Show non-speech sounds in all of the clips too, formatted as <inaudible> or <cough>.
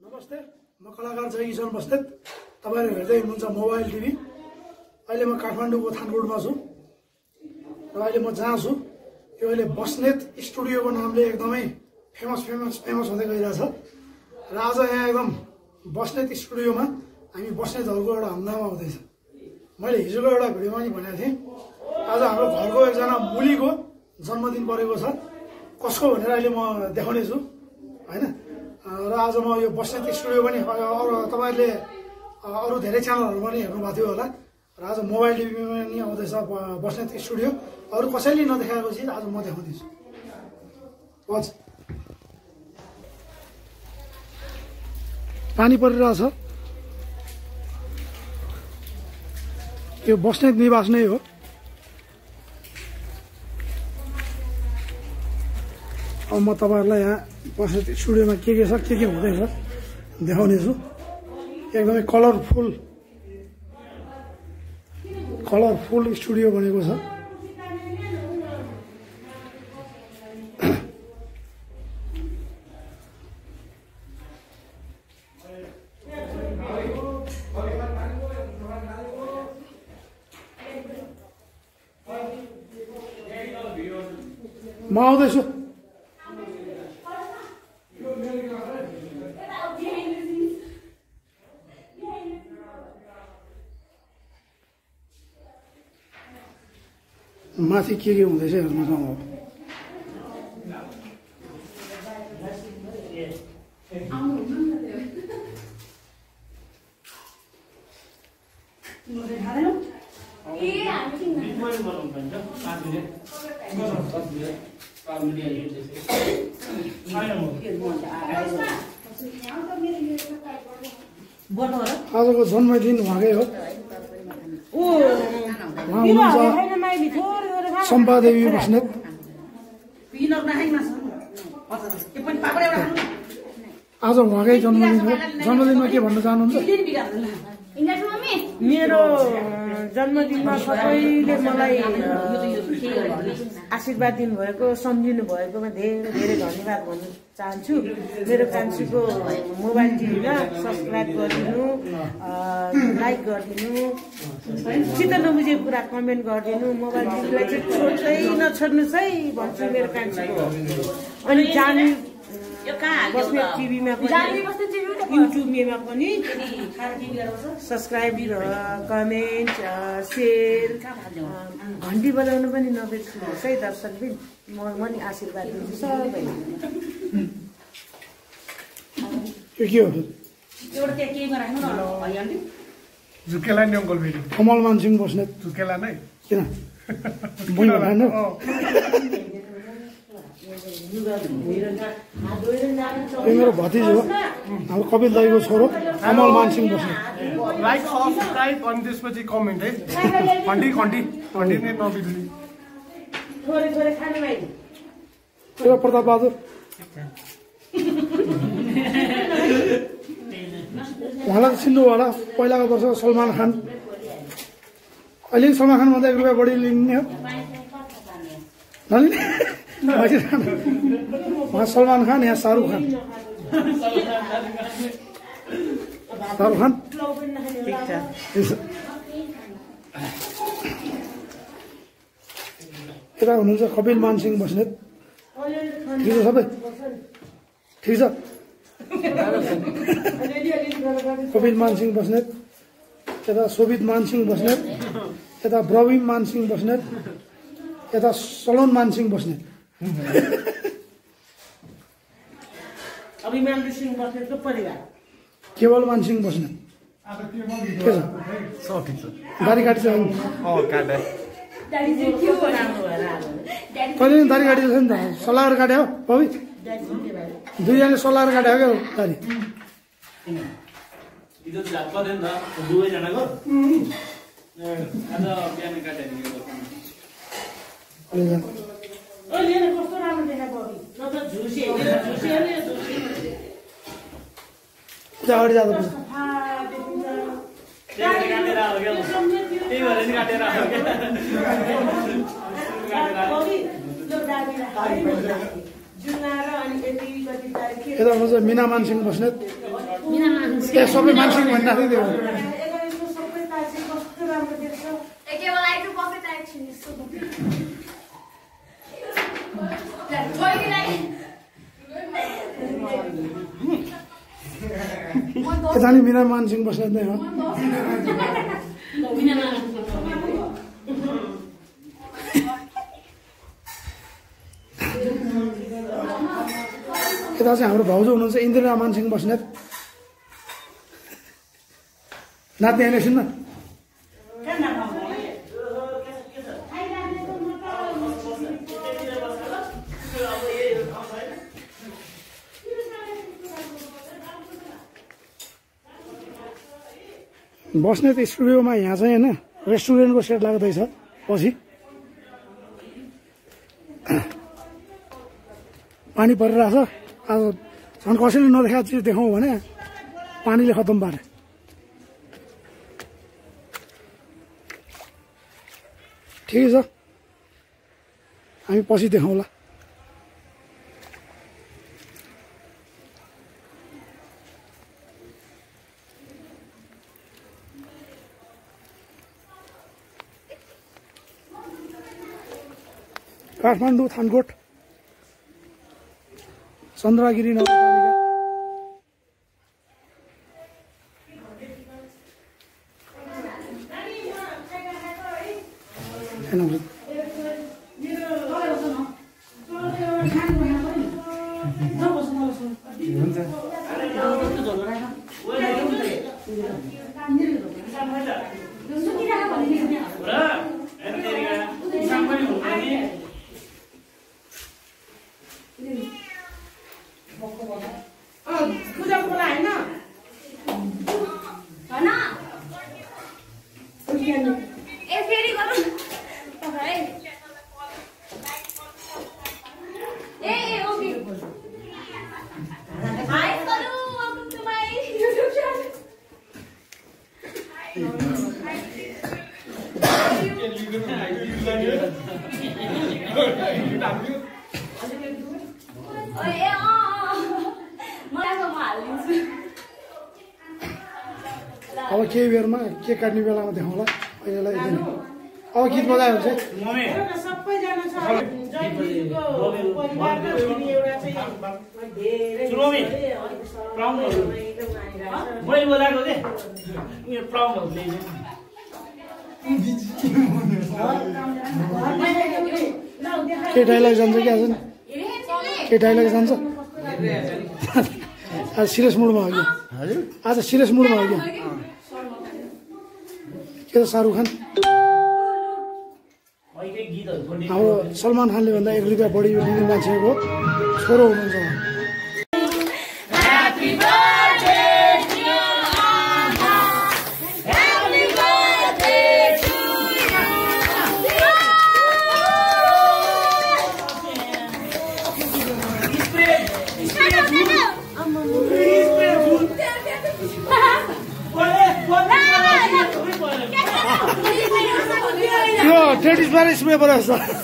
नमस्ते म कलाकार जय किशोर बस्नेत तपाईँहरू हेर्दै हुनुहुन्छ मोबाइल टिभी। अहिले म काठमाडौँको थानकोटमा छु। र अहिले म जहाँ छु यो अहिले बस्नेत स्टुडियोको नामले एकदमै फेमस फेमस फेमस हुँदै गइरहेछ। र आज यहाँ एकदम बस्नेत स्टुडियोमा हामी बस्नेतहरूको एउटा हङ्गामा हुँदैछ। मैले हिजोको एउटा भिडियोमा नि भनेको थिएँ आज हाम्रो घरको एकजना मुलीको जन्मदिन परेको छ। कसको भनेर अहिले म देखाउने छु होइन? र आज म यो बस्नेत स्टुडियो पनि अरू तपाईँहरूले अरू धेरै च्यानलहरू पनि हेर्नुभएको थियो होला। र आज मोबाइल टिभीमा पनि आउँदैछ बस्नेत स्टुडियो। अरू कसैले नदेखाएको आज म देखाउँदैछु। वाच पानी परिरहेछ। यो बस्नेत निवास नै हो। अब म तपाईँहरूलाई यहाँ बस्नेत स्टुडियोमा के के छ के के हुँदैछ देखाउनेछु। एकदमै कलरफुल कलरफुल स्टुडियो बनेको छ म आउँदैछु माथि के के हुँदैछ हेर्नु त अब आजको जन्मदिन उहाँकै हो। सम्पादेवी बस्नेत आज उहाँकै जन्मदिन हो जन्मदिनमा के भन्न चाहनुहुन्छ मेरो जन्मदिनमा सबैले मलाई आशीर्वाद दिनुभएको सम्झिनु भएकोमा धेरै धेरै धन्यवाद भन्न चाहन्छु। मेरो कान्छीको मोबाइल टिभीमा सब्सक्राइब गरिदिनु लाइक गरिदिनु चित्त नबुझेको कुरा कमेन्ट गरिदिनु मोबाइल टिभीलाई चाहिँ छोड्दै नछोड्नुहोस् है भन्छु मेरो कान्छीको। अनि जानु टिभीमा पनि युट्युबमा पनि। सब्सक्राइब कमेन्ट सेयर घन्टी बजाउनु पनि नबिर्सिनुहोस् है दर्शकबिन म म नि आशीर्वाद दिन्छु झुकेला नि अङ्कल फेरि। मानसिंह बस्नेत झुकेला नै? किन? <laughs> <laughs> यो मेरो भतिज हो। हाम्रो कपिल दाईको छोरो कमल मानसिंह बस्नेत लाइक सब्सक्राइब अनि त्यसपछि कमेन्ट है। खन्डी खन्डी खन्डी नै नबिर्ने यो प्रताप बहादुर। उहाँलाई त चिन्नु होला पहिलाको वर्ष सलमान खान। अहिले सलमान खानभन्दा एक रुपियाँ बढी लिने हो। नलिने। <laughs> उहाँ सलमान खान यहाँ शाहरुख खान? शाहरुख खान। यता हुनुहुन्छ कपिल मानसिंह बस्नेत। ठिक छ सबै? ठिक छ? <laughs> कपिल मानसिंह बस्नेत यता शोभित मानसिंह बस्नेत यता प्रवीण मानसिंह बस्नेत यता सलोन मानसिंह बस्नेत। अभिमान सिंह बस्नेतको परिवार केवल बस्नेत के छ सब ठिक छ दारी काटी छ अँ काटे राम्रो भएर आएको तैँले नि दारी नि त सल्लाहर काट्यो हो। पवि दुईजनाले सल्लाहर काट्यो क्या दारी। दुवैजनाको आज बिहान काट्यो नि यो दोकानमा। अहिले हेर कस्तो राम्रो देखा बबी न त झुसे झुसे हेर्ने झुसे पूजा अगाडि जाँदा यति हुनुहुन्छ मिना मानसिंह बस्नेत सबै भनिरहेको थियो यसो यता नि बिना मानसिंह बस्नेत नै हो यता चाहिँ हाम्रो भाउजू हुनुहुन्छ इन्दिरा मानसिंह बस्नेत नाच्ने होइन सुन्न बस्नेत स्टुडियोमा यहाँ चाहिँ होइन रेस्टुरेन्टको सेट लाग्दैछ पछि। पानी परिरहेछ। आज झन् कसैले नदेखाएको चिज देखाउँ भने पानीले खतम पारे। ठिकै छ। हामी पछि देखाउँला। काठमाडौँ थानकोट चन्द्रगिरी नगरपालिका। हेर्नु पूजाको बेला होइन भन। ए, फेरि गरौँ। पक्का है। ए, ए, okay. Hi, Salu. Welcome to my YouTube channel. ओए, ए, अँ, अँ। मलाई म हालिदिन्छु अब केही बेरमा केक काट्ने बेलामा देखाउँला अहिलेलाई। अब गीत मम्मी एउटा सबैजना छ जयपुरको परिवारको फेरि एउटा चाहिँ धेरै सुरमी, धेरै अलिक सरल प्राउनहरू। एकदम नानीहरू छ। मैले बोलाएको थिएँ उयो प्लाउहरू ल्याइदिनु के डाइलग जान्छ कि आज के डाइलग जान्छ आज सिरियस मुडमा हो कि आज सिरियस मुडमा हो कि के त शाहरुख खान हाम्रो सलमान खानले भन्दा एक रुपियाँ बढी मान्छेको छोरो हुनुहुन्छ ट्रेडिसनल स्प्रे पो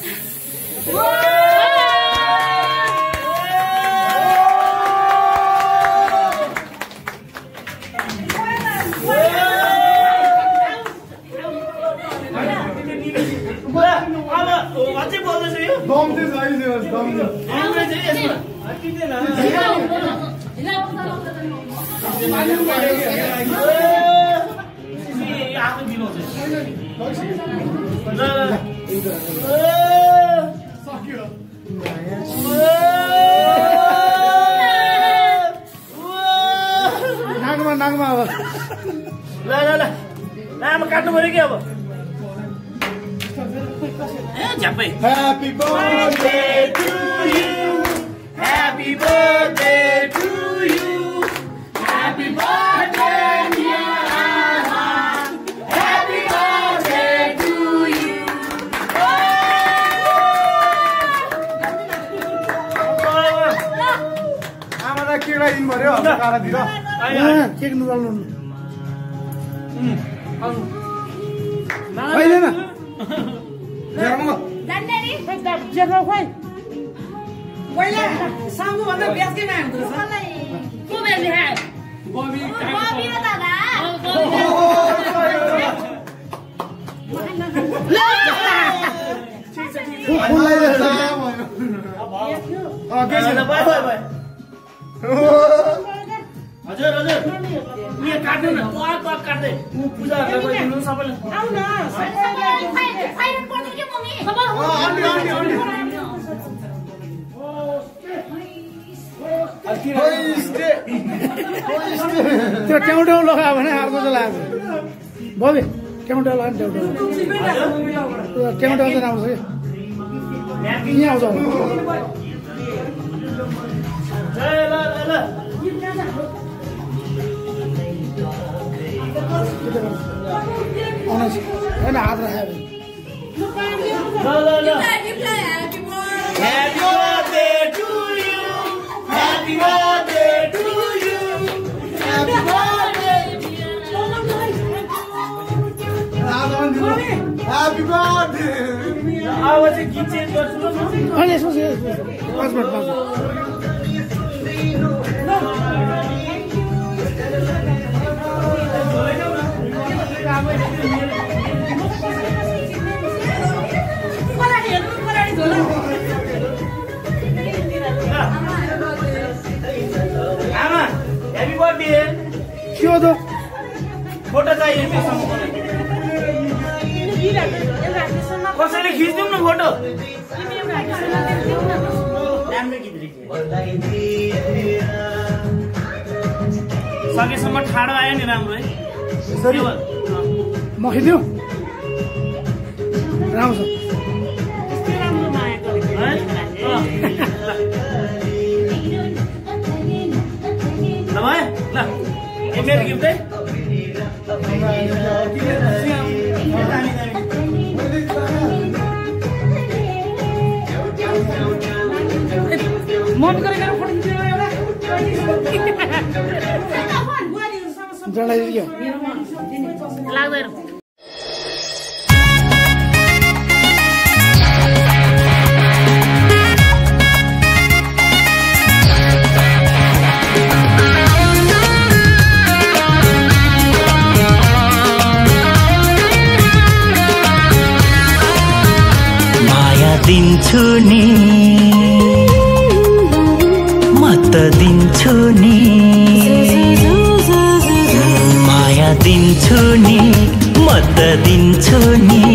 ल ल ल आमा काट्नु पऱ्यो कि अब आमालाई केटाइदिनु पऱ्यो खाडातिर के किन्नु जानु पहिला सामुभन्दा दादा। हजुर हजुर। काट्नु न पक पक काट्दै ऊ सबैले? न। त्यो ट्याउट्याउ लगायो भने अर्को चाहिँ लगाएको बबी ट्याउट्याउ लगायो नि ट्याउट्याउ ट्याउट्याउ चाहिँ राम्रो छ कि? यहाँ आउँछ। आहाज हैन आज हैन म कामले न न न ह्यापी बर्थडे टू आमा ह्याप्पी बर्थडे के हो त फोटो चाहियो कसैले खिचिदिउँ न फोटो? सकेसम्म ठाडो आयो नि राम्रो है। यसरी त्यो- म खिच्यो राम्रो छ। मन गरेर एउटा <laughs> लाग्दैन। दिन्छु नि म त दिन्छु नि। माया दिन्छु नि। म त दिन्छु नि।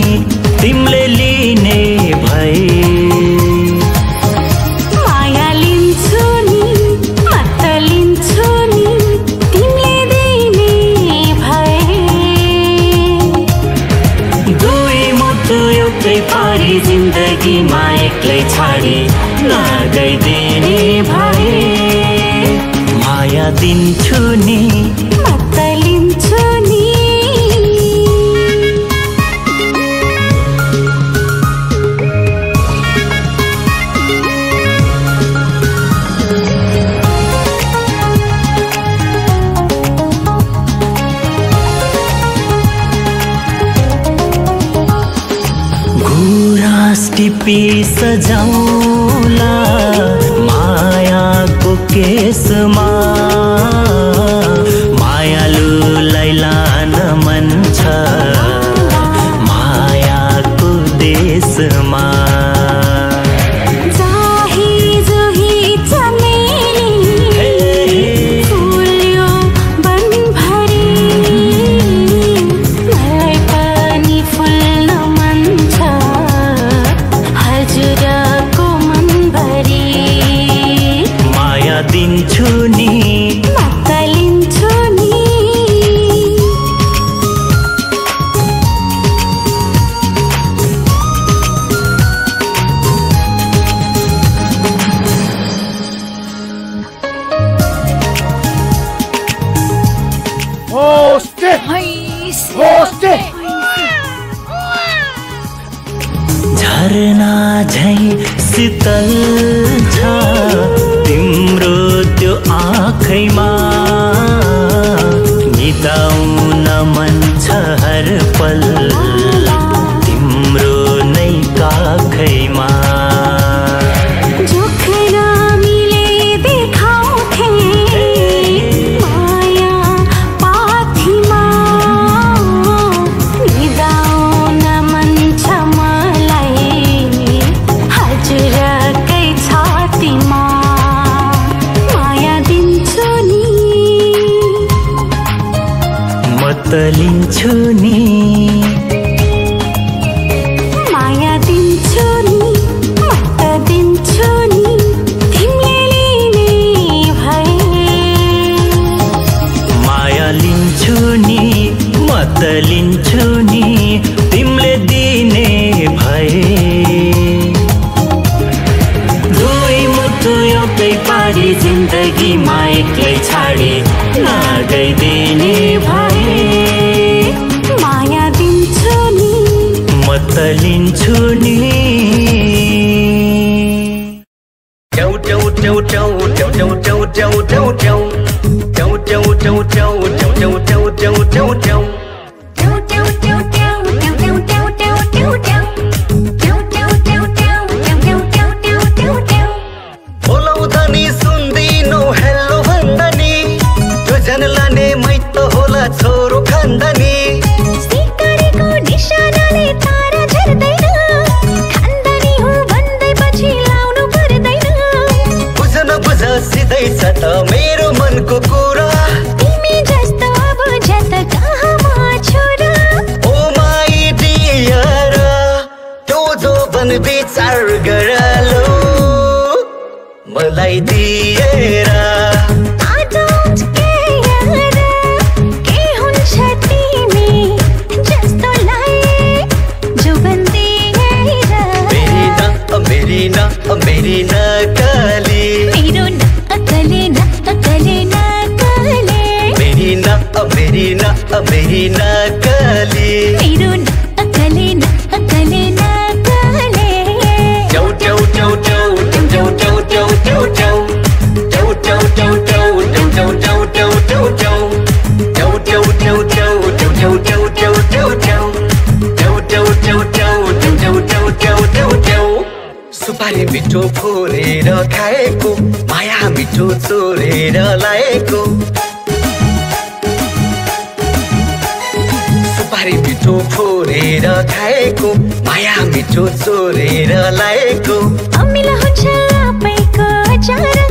दी सुपारी मिठो फोरेर खाएको माया मिठो चोरेर लाएको। सुपारी मिठो फोरेर खाएको माया मिठो चोरेर लाएको। अमिला हुन्छ आफैको अचार।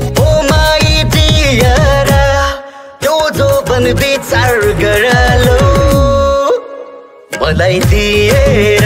विचार गरलो। मलाई दिएर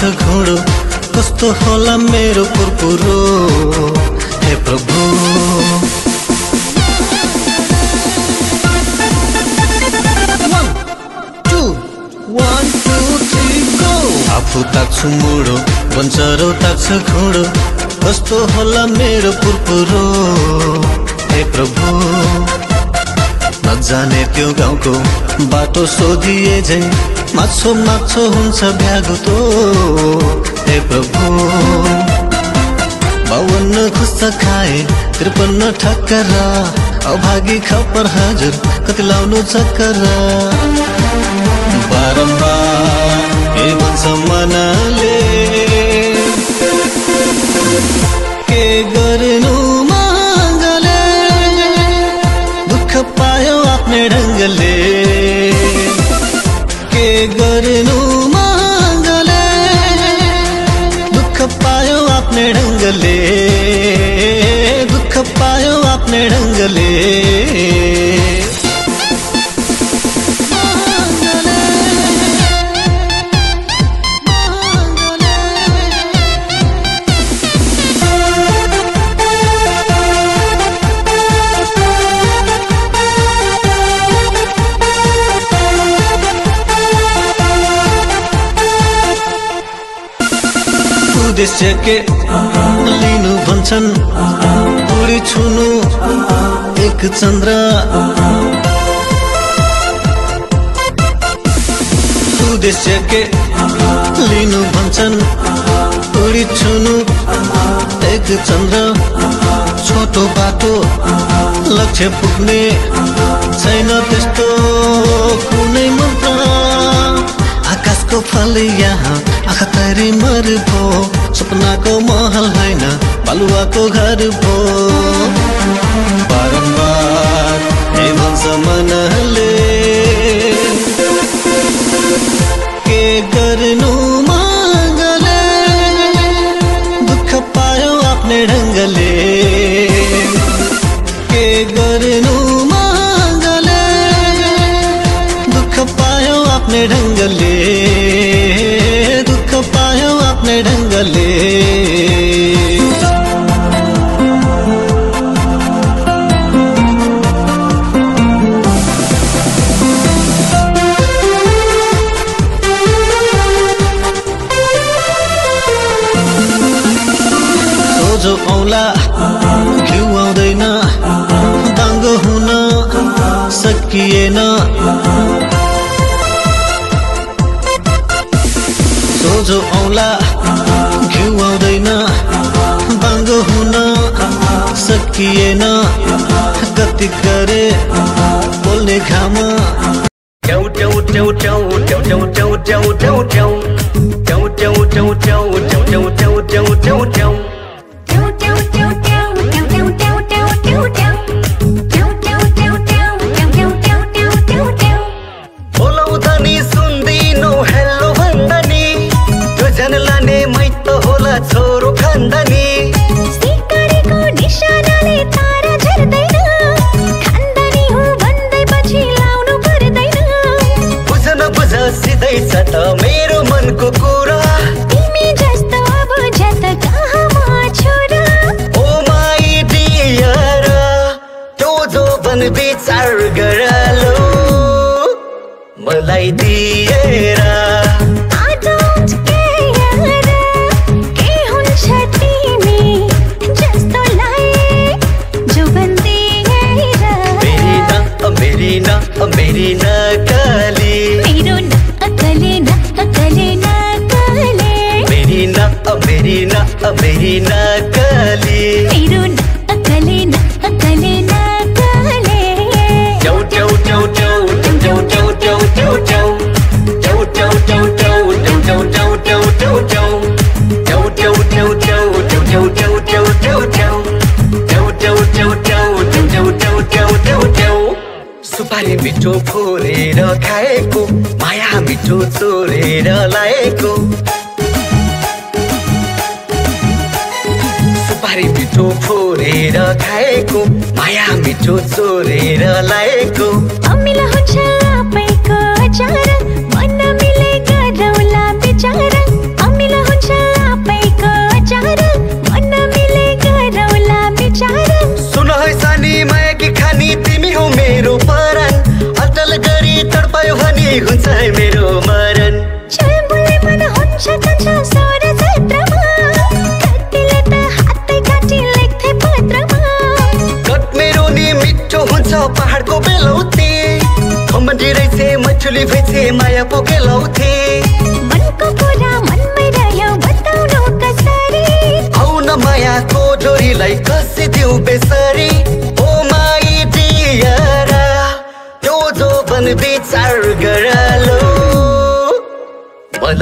ताक्छ घुँडो कस्तो होला मेरो कुरकुरो? हे प्रभु. आफू ताक्छु मुडो बन्चरो ताक्छ घुँडो कस्तो होला मेरो कुरकुरो? हे प्रभु। नजाने त्यो गाउँको बाटो सोधिए झै माछो माछो हुन्छ भ्यागो तो हे प्रभु। बावन्न खुस्सा खाए त्रिपन्न ठक्कर। अभागी खपर हजुर कति लाउनु चक्कर। बारम्बार के गर्नु मागले? दुःख पायो आफ्नै ढङ्गले। गर्नु मांगले दुख पायो अपने ढङ्गले दुख पायो अपने ढङ्गले उद्देश्य के लिनु भन्छन्। उडी छुनु एक चन्द्र। उद्देश्य के लिनु भन्छन्। उडी छुनु एक चन्द्र। छोटो बाटो लक्ष्य पुग्ने छैन त्यस्तो। कुनै मन्त्र को फल यहाँ, आँखा तेरी मर भो सपना को महल है ना, बलुआ को घर भो बारम्बार मन मनहले। के करनु मांगले? दुख पायो आपने நெடுங்கலே सोचिए ना गति करे। मेरी नकली मेरो नकली नकली न चौ चौ चौ चौ चौ चौ चौ चौ चौ चौ चौ चौ चौ चौ चौ चौ चौ चौ सुपारी मिठो फोरेर खाएको माया मिठो चोरेर लाएको मिठो फोरेर खाएको माया मिठो चोरेर लाएको। अमिला हुन्छ।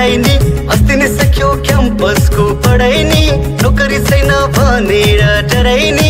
पढाइ अस्ति नै सक्यो क्याम्पसको पढाइ नि नोकरी छैन भनेर डराइने।